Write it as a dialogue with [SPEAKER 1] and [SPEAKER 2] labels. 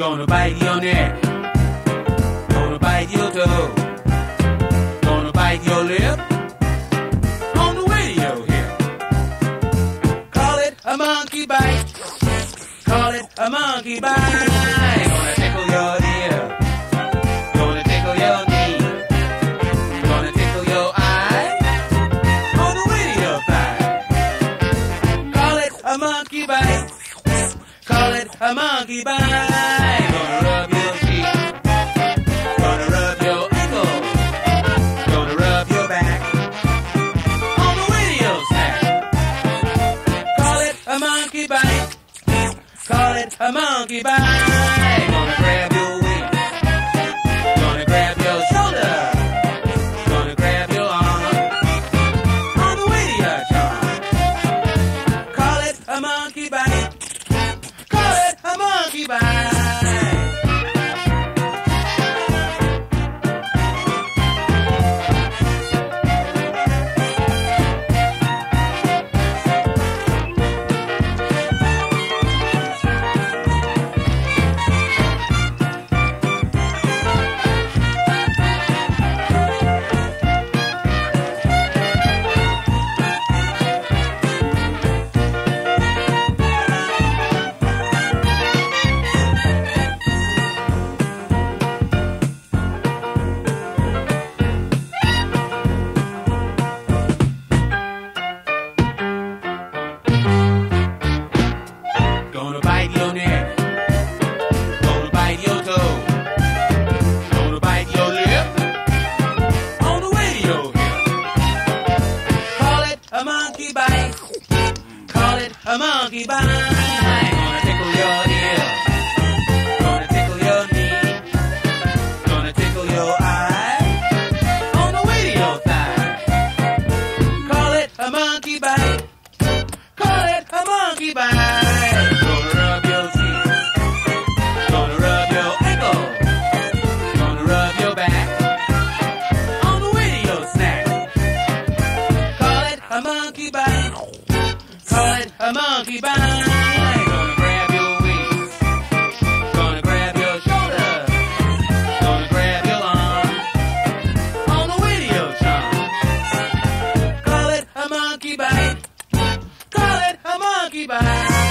[SPEAKER 1] Gonna bite your neck. Gonna bite your toe. Gonna bite your lip. On the radio, here. Call it a monkey bite. Call it a monkey bite. Gonna tickle your ear. Gonna tickle your knee. Gonna tickle your eye. On the. Call it a monkey bite. Call it a monkey bite. Gonna rub your feet. Gonna rub your ankles. Gonna rub your back. On the radio sack. Call it a monkey bite. Call it a monkey bite. goodbye. a monkey bite. Gonna tickle your ear. Gonna tickle your knee. Gonna tickle your eye. On the way to your thigh. Call it a monkey bite. Call it a monkey bite. Gonna rub your. Gonna rub your ankle. Gonna rub your back. On the way to your. Call it a monkey bite. Call it a monkey bind. Gonna grab your waist, gonna grab your shoulder, gonna grab your arm on the. Call it a monkey bite, call it a monkey bite.